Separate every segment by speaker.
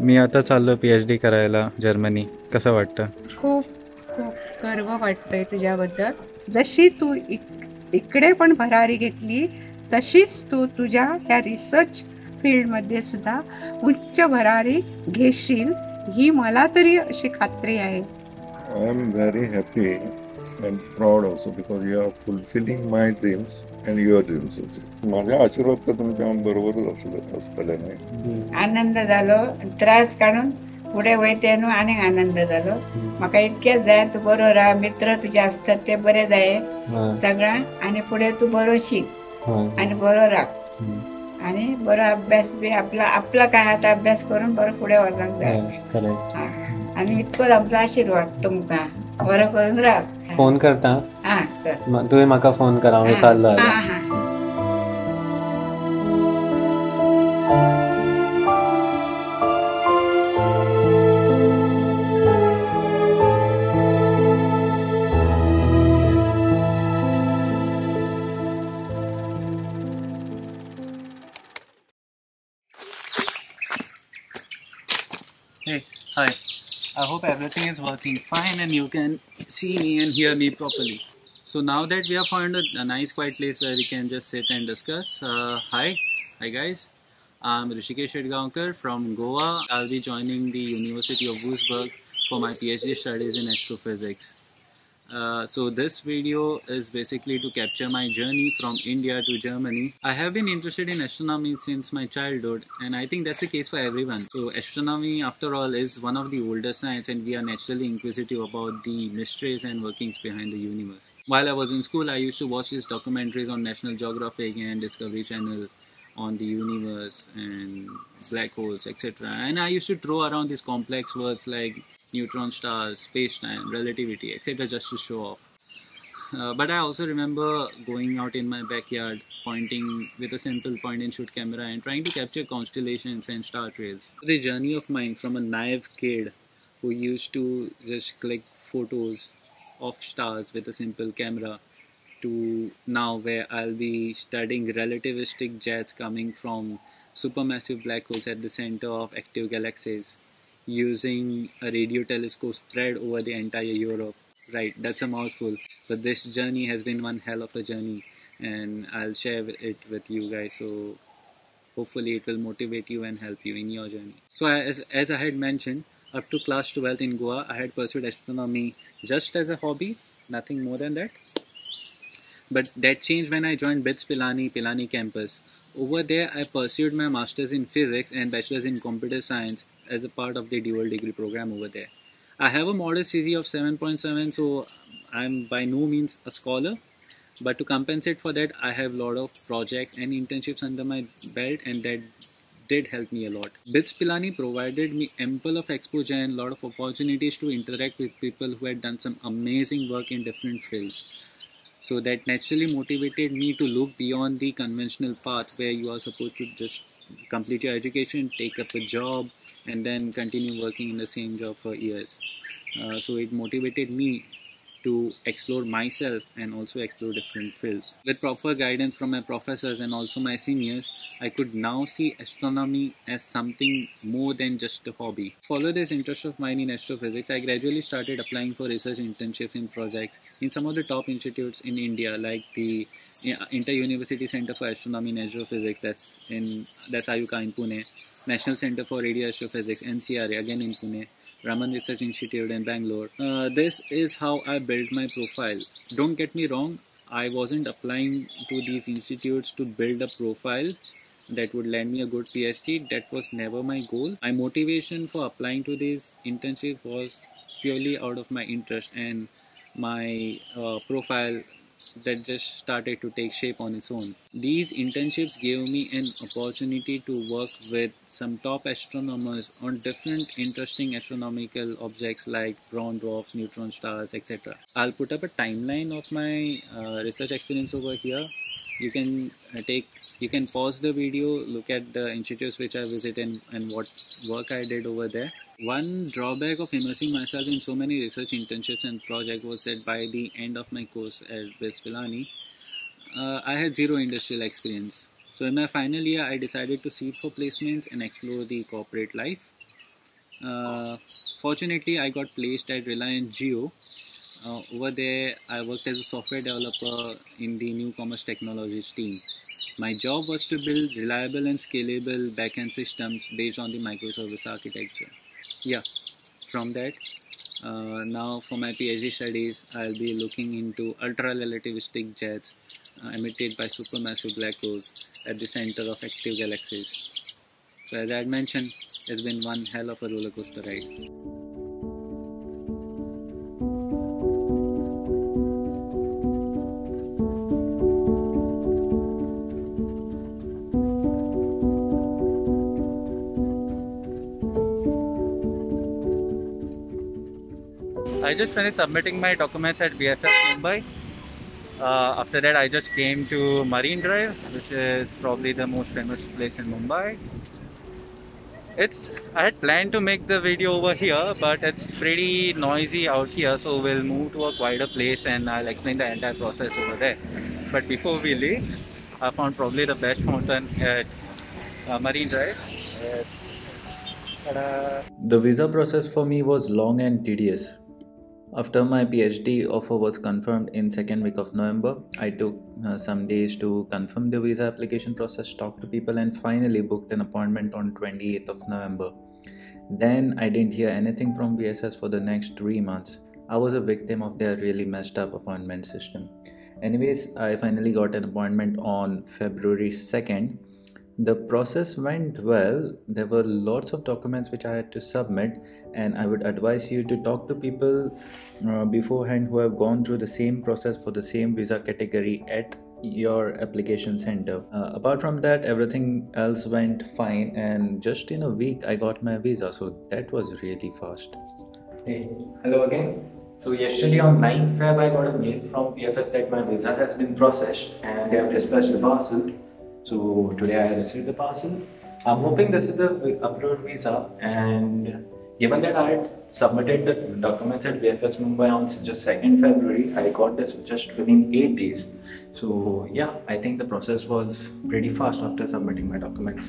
Speaker 1: मी आता चाललो P H D करायला जर्मनी कसं वाटतं?
Speaker 2: खूप खूप गर्व वाटतंय तुझ्याबद्दल. जशी तू इक- इकडे पण भरारी घेतली तशीच तू तुझ्या ह्या रिसर्च फील्डमध्ये सुद्धा उच्च भरारी घेशील. ही मला तरी अशी खात्री आहे.
Speaker 3: I am very happy. And proud also because you are fulfilling my dreams and your dreams also. माझ्या आशीर्वाद तर तुमच्या बरोबरच असलं असतल्याने
Speaker 4: आनंद जालो त्रास काढून पुढे वयते न्हू आनीक आनंद जालो म्हाका इतकेंच जाय तूं बरो राहा मित्र तुजे आसतात ते बरे जाये. सगळ्यां आनी फुडें तूं बरो शीक. आनी बरो राख आनी बरो अभ्यास बी आपला आपला काय हात अभ्यास करून बरो फुडें वचूंक जाय. आनी इतकोच आमचो आशिर्वाद तुमकां बरो करून राख
Speaker 5: फ़ोन करता
Speaker 4: हा कर
Speaker 5: तुवें म्हाका फ़ोन कर हांव
Speaker 4: हा, हा. हा.
Speaker 6: Hey, hi. I hope everything is working fine and you can see me and hear me properly. So now that we have found a, a nice quiet place where we can just sit and discuss, uh, hi, hi guys. I'm Hrishikesh Shetgaonkar from Goa. I'll be joining the University of Würzburg for my PhD studies in astrophysics. Uh, so this video is basically to capture my journey from India to Germany. I have been interested in astronomy since my childhood and I think that's the case for everyone. So astronomy after all is one of the older science and we are naturally inquisitive about the mysteries and workings behind the universe. While I was in school I used to watch these documentaries on National Geographic and Discovery Channel on the universe and black holes etc. And I used to throw around these complex words like neutron stars, space-time, relativity, etc. just to show off. Uh, but I also remember going out in my backyard, pointing with a simple point and shoot camera and trying to capture constellations and star trails. The journey of mine from a naive kid who used to just click photos of stars with a simple camera to now where I'll be studying relativistic jets coming from supermassive black holes at the center of active galaxies using a radio telescope spread over the entire Europe. Right, that's a mouthful. But this journey has been one hell of a journey, and I'll share it with you guys. So hopefully, it will motivate you and help you in your journey. So, as, as I had mentioned, up to class 12th in Goa, I had pursued astronomy just as a hobby, nothing more than that. But that changed when I joined BITS Pilani, Pilani campus. Over there, I pursued my master's in physics and bachelor's in computer science as a part of the dual degree program over there. I have a modest CG of 7.7, so I'm by no means a scholar. But to compensate for that, I have a lot of projects and internships under my belt, and that did help me a lot. BITS Pilani provided me ample of exposure and a lot of opportunities to interact with people who had done some amazing work in different fields. So that naturally motivated me to look beyond the conventional path where you are supposed to just complete your education, take up a job, and then continue working in the same job for years. Uh, so it motivated me to explore myself and also explore different fields. With proper guidance from my professors and also my seniors, I could now see astronomy as something more than just a hobby. Follow this interest of mine in astrophysics, I gradually started applying for research internships in projects in some of the top institutes in India, like the uh, Inter University Center for Astronomy and Astrophysics, that's in that's IUCAA in Pune, National Center for Radio Astrophysics, NCRA, again in Pune. Raman Research Institute in Bangalore. Uh, this is how I built my profile. Don't get me wrong, I wasn't applying to these institutes to build a profile that would land me a good PhD. That was never my goal. My motivation for applying to these internships was purely out of my interest and my uh, profile that just started to take shape on its own. These internships gave me an opportunity to work with some top astronomers on different interesting astronomical objects like brown dwarfs, neutron stars, etc. I'll put up a timeline of my uh, research experience over here. You can uh, take, you can pause the video, look at the institutes which I visited and, and what work I did over there. One drawback of immersing myself in so many research internships and projects was that by the end of my course at BITS Pilani, uh, I had zero industrial experience. So in my final year, I decided to seek for placements and explore the corporate life. Uh, fortunately, I got placed at Reliance Jio. Uh, over there, I worked as a software developer in the new commerce technologies team. My job was to build reliable and scalable backend systems based on the microservice architecture. Yeah, from that, uh, now for my PhD studies, I'll be looking into ultra relativistic jets uh, emitted by supermassive black holes at the center of active galaxies. So, as I had mentioned, it's been one hell of a roller coaster ride.
Speaker 1: Just finished submitting my documents at VFS Mumbai. Uh, after that, I just came to Marine Drive, which is probably the most famous place in Mumbai. It's I had planned to make the video over here, but it's pretty noisy out here, so we'll move to a quieter place and I'll explain the entire process over there. But before we leave, I found probably the best fountain at uh, Marine Drive. Ta-da.
Speaker 5: The visa process for me was long and tedious. After my PhD offer was confirmed in second week of November, I took uh, some days to confirm the visa application process, talk to people, and finally booked an appointment on 28th of November. Then I didn't hear anything from VFS for the next three months. I was a victim of their really messed up appointment system. Anyways, I finally got an appointment on February 2nd the process went well there were lots of documents which i had to submit and i would advise you to talk to people uh, beforehand who have gone through the same process for the same visa category at your application center uh, apart from that everything else went fine and just in a week i got my visa so that was really fast
Speaker 7: Hey, hello again. So yesterday on 9th Feb, I got a mail from VFS that my visa has been processed and they have dispatched the parcel. So today I received the parcel. I'm hoping this is the approved visa and given that I had submitted the documents at VFS Mumbai on just 2nd February, I got this just within 8 days. So yeah, I think the process was pretty fast after submitting my documents.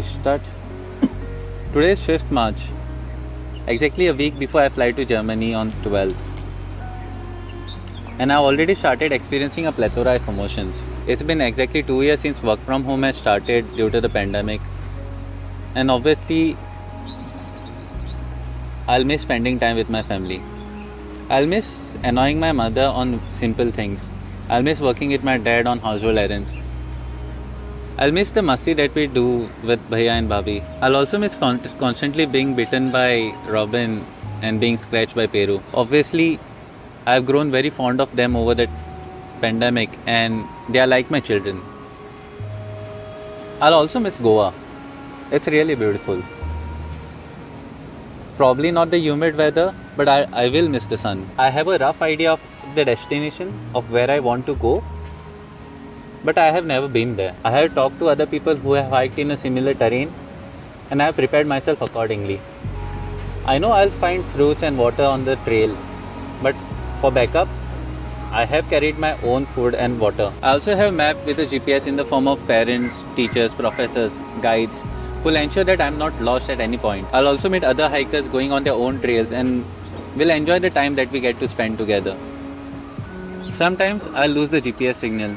Speaker 6: Restart. Today is 5th March, exactly a week before I fly to Germany on 12th. And I've already started experiencing a plethora of emotions. It's been exactly two years since work from home has started due to the pandemic. And obviously, I'll miss spending time with my family. I'll miss annoying my mother on simple things. I'll miss working with my dad on household errands. I'll miss the musty that we do with Bhaiya and Bhabi. I'll also miss con- constantly being bitten by Robin and being scratched by Peru. Obviously, I've grown very fond of them over the pandemic and they are like my children. I'll also miss Goa. It's really beautiful. Probably not the humid weather, but I, I will miss the sun. I have a rough idea of the destination of where I want to go, but I have never been there. I have talked to other people who have hiked in a similar terrain and I have prepared myself accordingly. I know I'll find fruits and water on the trail, but for backup, I have carried my own food and water. I also have mapped with a GPS in the form of parents, teachers, professors, guides who will ensure that I'm not lost at any point. I'll also meet other hikers going on their own trails and will enjoy the time that we get to spend together. Sometimes I'll lose the GPS signal.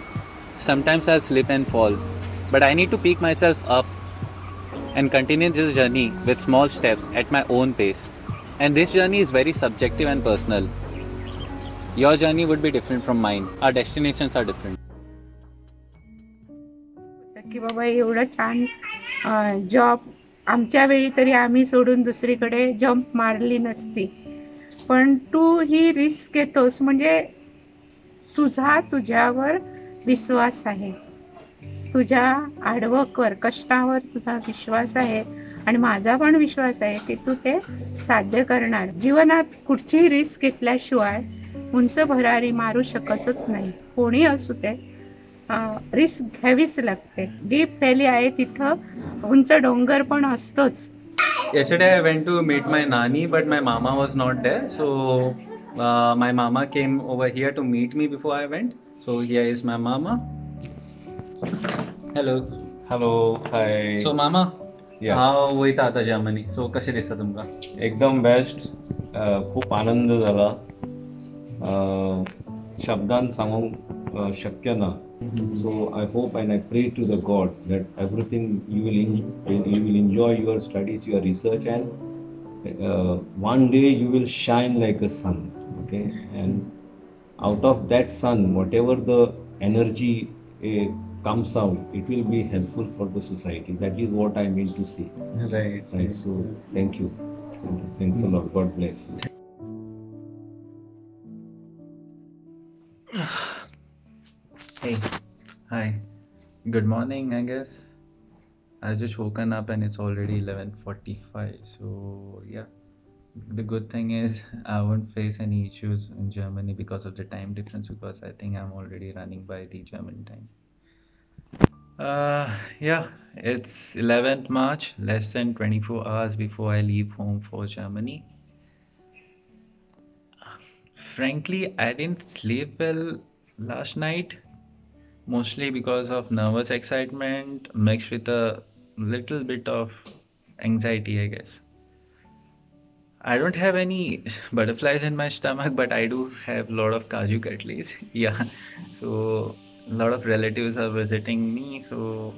Speaker 6: Sometimes I'll slip and fall. But I need to pick myself up and continue this journey with small steps at my own pace. And this journey is very subjective and personal. Your journey would be different from mine. Our destinations are different.
Speaker 2: की बाबा एवढं छान job आमच्या वेळी तरी आम्ही सोडून दुसरीकडे jump मारली नसती पण तू ही रिस्क घेतोस म्हणजे तुझा तुझ्यावर विश्वास आहे. तुझ्या आडवकर कष्टावर तुझा विश्वास आहे आणि माझा पण विश्वास आहे की तू ते साध्य करणार. जीवनात कुठचीही रिस्क घेतल्याशिवाय उंच भरारी मारू शकतच नाही. कोणी असू ते रिस्क घ्यावीच लागते. डीप व्हॅली आहे तिथं उंच डोंगर पण असतोच.
Speaker 8: Yesterday I went to meet my nani, but my mama was not there. So uh, my mama came over here to meet me before I went. So here is my mama. Hello.
Speaker 9: Hello hi
Speaker 8: So mama,
Speaker 9: Yeah.
Speaker 8: how वयता आता Germany? So कशें दिसता तुमकां?
Speaker 9: एकदम best खूप आनंद झाला अं, शब्दांत सांगूंक अं, शक्य ना so I hope and I pray to the God that everything you will you will enjoy your studies your research and one day you will shine like a sun okay and out of that sun, whatever the energy uh, comes out, it will be helpful for the society. That is what I mean to say.
Speaker 8: Right.
Speaker 9: Right. So thank you. Thank you. Thanks a lot. God bless you.
Speaker 6: Hey, hi. Good morning, I guess. I just woken up and it's already 11:45. So yeah, the good thing is I won't face any issues in Germany because of the time difference because I think I'm already running by the German time. Uh, yeah, it's 11th March, less than 24 hours before I leave home for Germany. Frankly, I didn't sleep well last night mostly because of nervous excitement mixed with a little bit of anxiety, I guess. I don't have any butterflies in my stomach, but I do have a lot of kaju katlis. Yeah, so a lot of relatives are visiting me, so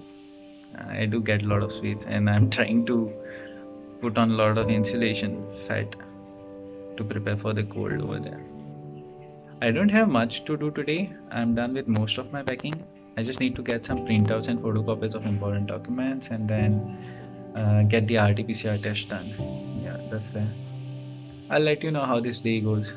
Speaker 6: I do get a lot of sweets, and I'm trying to put on a lot of insulation fat to prepare for the cold over there. I don't have much to do today. I'm done with most of my packing. I just need to get some printouts and photocopies of important documents and then uh, get the RT-PCR test done. Yeah, that's it. I'll let you know how this day goes.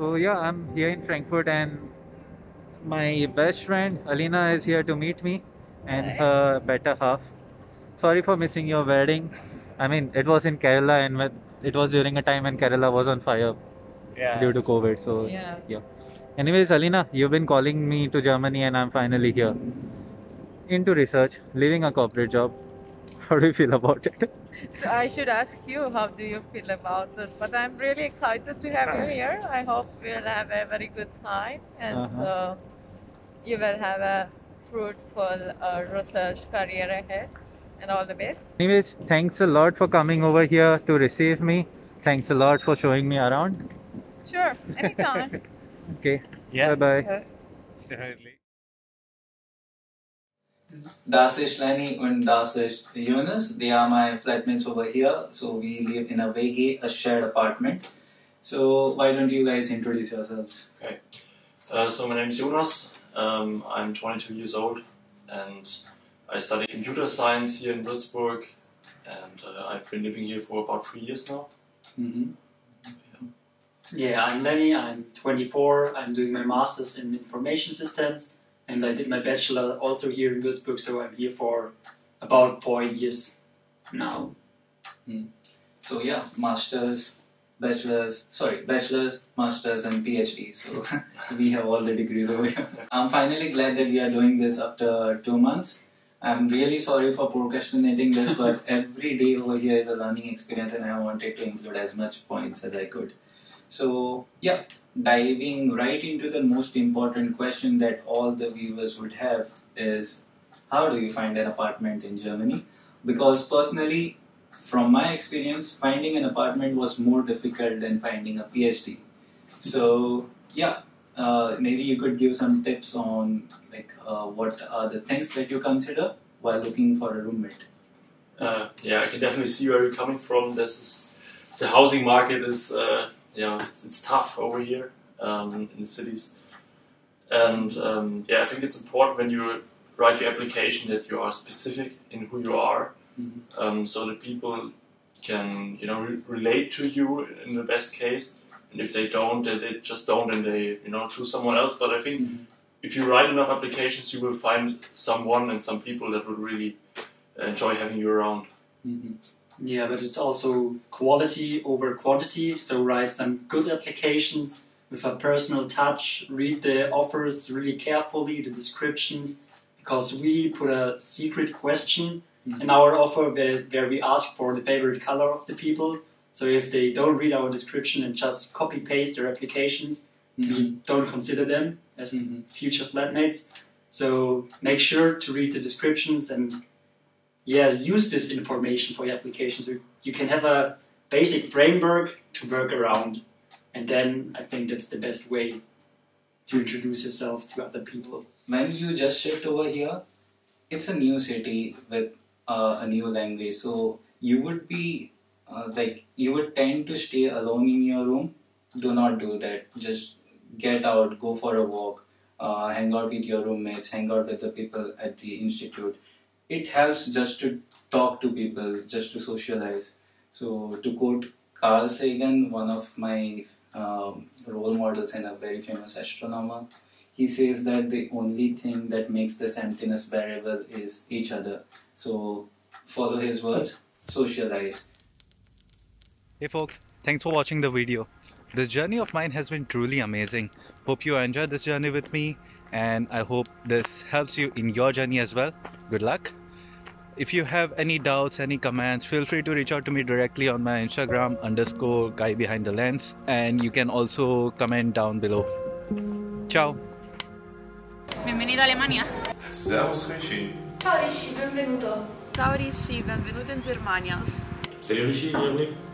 Speaker 10: So yeah, I'm here in Frankfurt and my best friend Alina is here to meet me and her better half. Sorry for missing your wedding. I mean, it was in Kerala and it was during a time when Kerala was on fire due to COVID. So
Speaker 11: Yeah.
Speaker 10: yeah. Anyways, Alina, you've been calling me to Germany and I'm finally here. Into research, leaving a corporate job. How do you feel about it?
Speaker 11: So I should ask you, how do you feel about it? But I'm really excited to have you here. I hope we'll have a very good time and
Speaker 10: Uh-huh.
Speaker 11: uh, you will have a fruitful uh, research career ahead. And all the best.
Speaker 10: Anyways, thanks a lot for coming over here to receive me. Thanks a lot for showing me around.
Speaker 11: Sure, anytime.
Speaker 10: Okay.
Speaker 8: Yeah.
Speaker 10: Bye bye.
Speaker 8: Definitely.
Speaker 6: Das ist Lenny und das ist Jonas. They are my flatmates over here. So we live in a WG, a shared apartment. So why don't you guys introduce yourselves?
Speaker 12: Uh, so my name is Jonas. Um, I'm 22 years old, and I study computer science here in Würzburg, and uh, I've been living here for about three years now.
Speaker 8: Mm-hmm. Yeah, I'm Lenny. I'm 24. I'm doing my master's in information systems, and I did my bachelor also here in Würzburg. So I'm here for about four years now. Hmm.
Speaker 6: So yeah, masters, bachelors, sorry, bachelors, masters, and PhD. So we have all the degrees over here. I'm finally glad that we are doing this after two months. I'm really sorry for procrastinating this, but every day over here is a learning experience, and I wanted to include as much points as I could. So yeah, diving right into the most important question that all the viewers would have is, how do you find an apartment in Germany? Because personally, from my experience, finding an apartment was more difficult than finding a PhD. So yeah, uh, maybe you could give some tips on like uh, what are the things that you consider while looking for a roommate.
Speaker 12: Uh, yeah, I can definitely see where you're coming from. This is the housing market is uh, yeah it's, it's tough over here um, in the cities, and um, yeah, I think it's important when you write your application that you are specific in who you are, um, so that people can you know re- relate to you in the best case. And if they don't, then they just don't, and they you know choose someone else. But I think if you write enough applications, you will find someone and some people that will really enjoy having you around.
Speaker 8: Mm-hmm. Yeah, but it's also quality over quantity. So write some good applications with a personal touch. Read the offers really carefully, the descriptions, because we put a secret question mm-hmm. in our offer where, where we ask for the favorite color of the people. So if they don't read our description and just copy paste their applications, we mm-hmm. don't consider them as mm-hmm. future flatmates. So make sure to read the descriptions and yeah, use this information for your application. So you can have a basic framework to work around. And then I think that's the best way to introduce yourself to other people.
Speaker 6: When you just shift over here, it's a new city with uh, a new language. So you would be uh, like you would tend to stay alone in your room. Do not do that. Just get out, go for a walk, uh, hang out with your roommates, hang out with the people at the institute. It helps just to talk to people, just to socialize. So to quote Carl Sagan, one of my um, role models and a very famous astronomer, he says that the only thing that makes this emptiness bearable is each other. So follow his words, socialize.
Speaker 13: Hey folks, thanks for watching the video. This journey of mine has been truly amazing. Hope you enjoyed this journey with me and I hope this helps you in your journey as well. Good luck. If you have any doubts, any comments, feel free to reach out to me directly on my Instagram underscore guy behind the lens and you can also comment down below. Ciao.
Speaker 14: Benvenuto Alemania.
Speaker 15: Servus Rishi.
Speaker 14: Ciao Rishi, benvenuto. Ciao Rishi, benvenuto in Germania.
Speaker 15: Salut Rishi, bienvenue.